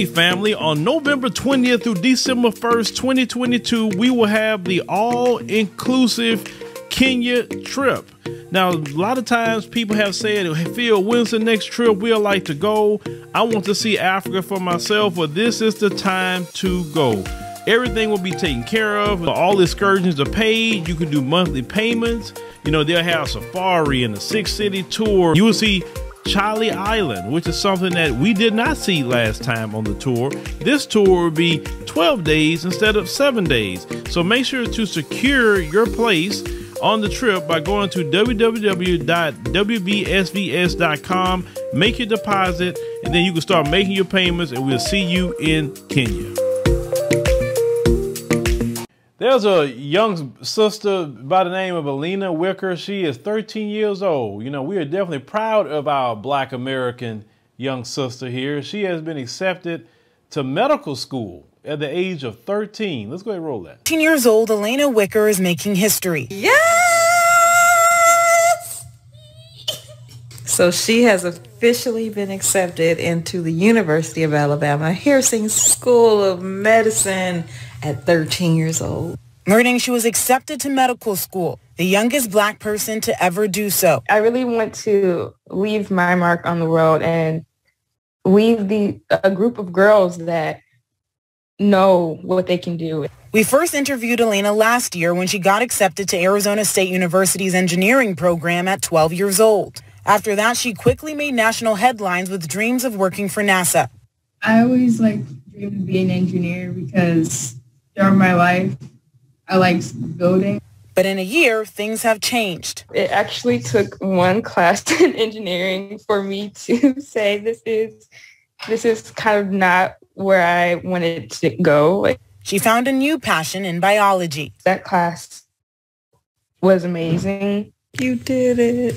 Hey, family, on November 20th through December 1st, 2022, we will have the all inclusive Kenya trip. Now, a lot of times people have said, Phil, when's the next trip we'd like to go? I want to see Africa for myself, but this is the time to go. Everything will be taken care of. All excursions are paid. You can do monthly payments. You know, they'll have safari and a six city tour. You will see Chale Island, which is something that we did not see last time on the tour. This tour will be 12 days instead of seven days. So make sure to secure your place on the trip by going to www.wbsvs.com, make your deposit, and then you can start making your payments, and we'll see you in Kenya. There's a young sister by the name of Alena Wicker. She is 13 years old. You know, we are definitely proud of our black American young sister here. She has been accepted to medical school at the age of 13. Let's go ahead and roll that. 13 years old, Alena Wicker is making history. Yes! So she has officially been accepted into the University of Alabama Heersink School of Medicine at 13 years old. Learning she was accepted to medical school, the youngest black person to ever do so. I really want to leave my mark on the world and leave the a group of girls that know what they can do. We first interviewed Alena last year when she got accepted to Arizona State University's engineering program at 12 years old. After that, she quickly made national headlines with dreams of working for NASA. I always like dreamed of being an engineer because throughout my life, I like building. But in a year, things have changed. It actually took one class in engineering for me to say this is this is kind of not where I wanted to go. She found a new passion in biology. That class was amazing. You did it.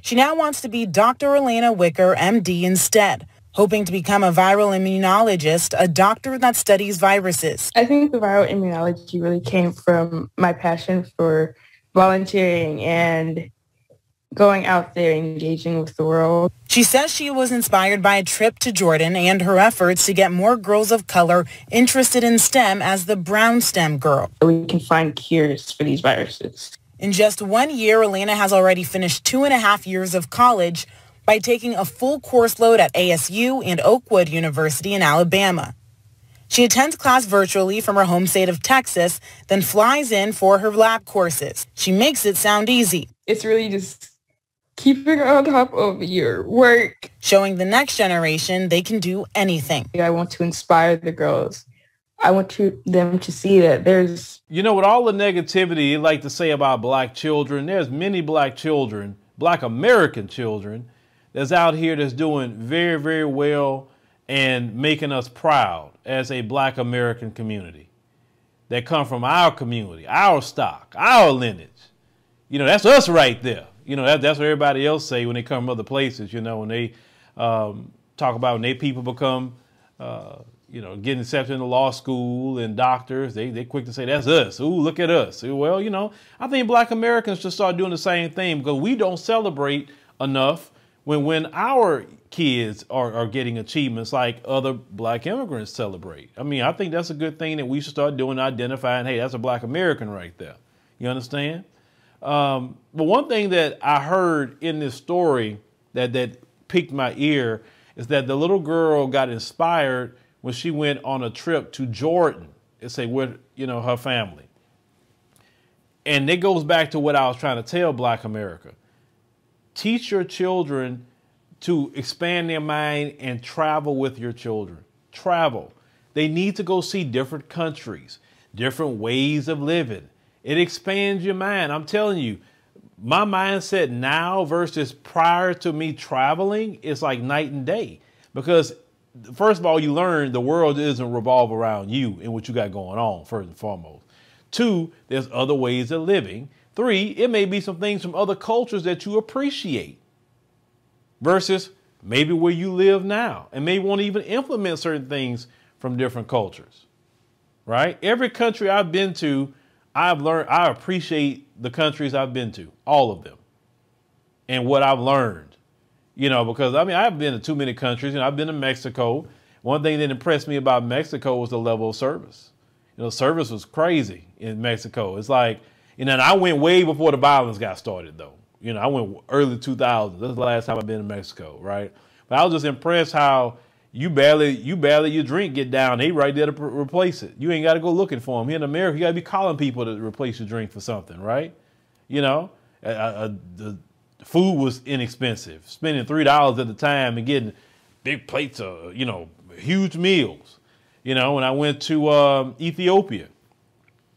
She now wants to be Dr. Alena Wicker, MD, instead hoping to become a viral immunologist, a doctor that studies viruses. I think the viral immunology really came from my passion for volunteering and going out there engaging with the world. She says she was inspired by a trip to Jordan and her efforts to get more girls of color interested in STEM as the brown STEM girl. We can find cures for these viruses. In just one year, Alena has already finished two and a half years of college by taking a full course load at ASU and Oakwood University in Alabama. She attends class virtually from her home state of Texas, then flies in for her lab courses. She makes it sound easy. It's really just keeping on top of your work. Showing the next generation they can do anything. I want to inspire the girls. I want to, them to see that there's... You know, with all the negativity you like to say about black children, there's many black children, black American children, that's out here that's doing very, very well and making us proud as a black American community that come from our community, our stock, our lineage. You know, that's us right there. You know, that, that's what everybody else say when they come from other places, you know, when they um, talk about when they people become, uh, you know, getting accepted into law school and doctors, they, they quick to say, that's us. Ooh, look at us. Well, you know, I think black Americans should start doing the same thing because we don't celebrate enough when when our kids are, are getting achievements like other black immigrants celebrate. I mean, I think that's a good thing that we should start doing, identifying, hey, that's a black American right there. You understand? Um, but one thing that I heard in this story that, that piqued my ear is that the little girl got inspired when she went on a trip to Jordan, and say with you know her family. And it goes back to what I was trying to tell black America Teach your children to expand their mind and travel with your children. Travel. They need to go see different countries, different ways of living. It expands your mind. I'm telling you, my mindset now versus prior to me traveling is like night and day. Because first of all, you learn the world doesn't revolve around you and what you got going on, first and foremost. Two, there's other ways of living. Three, it may be some things from other cultures that you appreciate versus maybe where you live now and may want to even implement certain things from different cultures. Right? Every country I've been to, I've learned, I appreciate the countries I've been to, all of them, and what I've learned. You know, because I mean, I've been to too many countries. You know, I've been to Mexico. One thing that impressed me about Mexico was the level of service. You know, service was crazy in Mexico. It's like, you know, and I went way before the violence got started, though. You know, I went early 2000s. That's the last time I've been in Mexico, right? But I was just impressed how you barely you barely your drink get down. They right there to replace it. You ain't got to go looking for them. Here in America, you got to be calling people to replace your drink for something, right? You know, the food was inexpensive. Spending three dollars at the time and getting big plates of you know huge meals. You know, when I went to um, Ethiopia,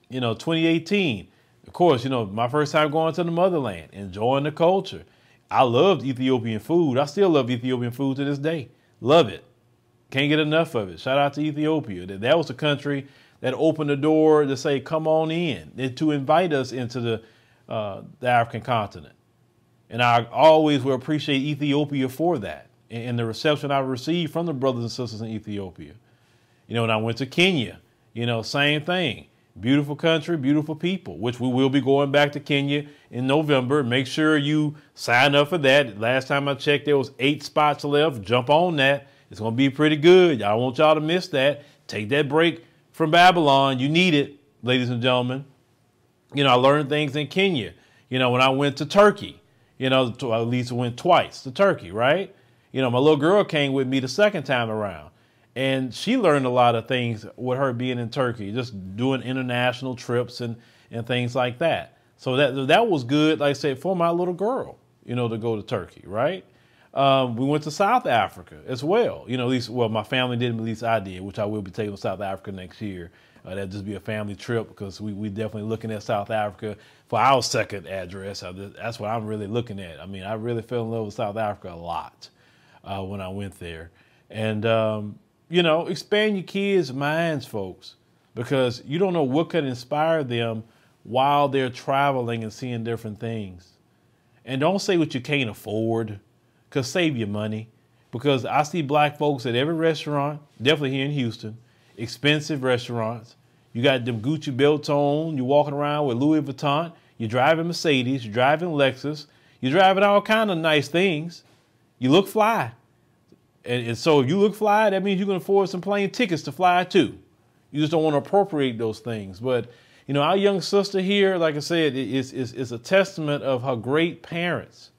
you know, 2018. Of course, you know, my first time going to the motherland, enjoying the culture. I loved Ethiopian food. I still love Ethiopian food to this day. Love it. Can't get enough of it. Shout out to Ethiopia. That was a country that opened the door to say, come on in, and to invite us into the, uh, the African continent. And I always will appreciate Ethiopia for that and the reception I received from the brothers and sisters in Ethiopia. You know, when I went to Kenya, you know, same thing. Beautiful country, beautiful people, which we will be going back to Kenya in November. Make sure you sign up for that. Last time I checked, there was eight spots left. Jump on that. It's going to be pretty good. I want y'all to miss that. Take that break from Babylon. You need it, ladies and gentlemen. You know, I learned things in Kenya. You know, when I went to Turkey, you know, at least went twice to Turkey, right? You know, my little girl came with me the second time around. And she learned a lot of things with her being in Turkey, just doing international trips and, and things like that. So that that was good, like I said, for my little girl, you know, to go to Turkey, right? Um, we went to South Africa as well. You know, at least, well, my family didn't, at least I did, which I will be taking to South Africa next year. Uh, that'd just be a family trip because we we definitely looking at South Africa for our second address. That's what I'm really looking at. I mean, I really fell in love with South Africa a lot uh, when I went there, and um, you know, expand your kids' minds, folks, because you don't know what could inspire them while they're traveling and seeing different things. And don't say what you can't afford because save your money. Because I see black folks at every restaurant, definitely here in Houston, expensive restaurants. You got them Gucci belts on, you're walking around with Louis Vuitton, you're driving Mercedes, you're driving Lexus, you're driving all kind of nice things. You look fly. And, and so if you look fly, that means you can afford some plane tickets to fly too. You just don't want to appropriate those things. But you know, our young sister here, like I said, is is, is a testament of her great parents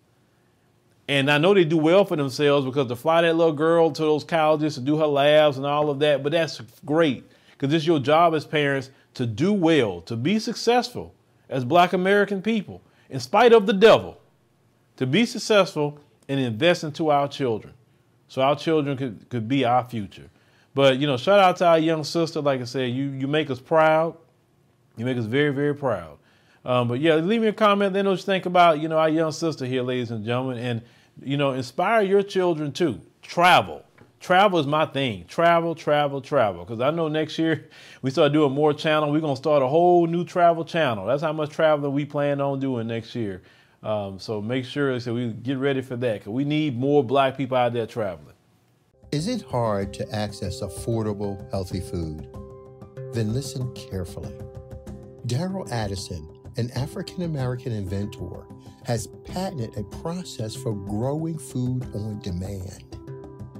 and I know they do well for themselves because to fly that little girl to those colleges to do her labs and all of that, but that's great because it's your job as parents to do well, to be successful as black American people, in spite of the devil, to be successful and invest into our children. So our children could, could be our future. But you know, shout out to our young sister. Like I said, you you make us proud. You make us very, very proud. Um, but yeah, leave me a comment. Then just think about you know our young sister here, ladies and gentlemen, and you know, inspire your children too. Travel. Travel is my thing. Travel, travel, travel. Because I know next year we start doing more channel. We're going to start a whole new travel channel. That's how much traveling we plan on doing next year. Um, so make sure so we get ready for that because we need more black people out there traveling. Is it hard to access affordable, healthy food? Then listen carefully. Daryl Addison, an African American inventor, has patented a process for growing food on demand.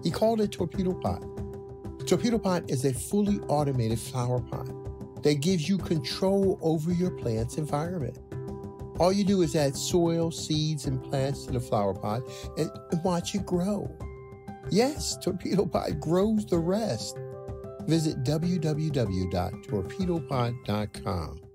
He called it Torpedo Pot. Torpedo Pot is a fully automated flower pot that gives you control over your plant's environment. All you do is add soil, seeds, and plants to the flower pot and watch it grow. Yes, Torpedo Pot grows the rest. Visit www.torpedopot.com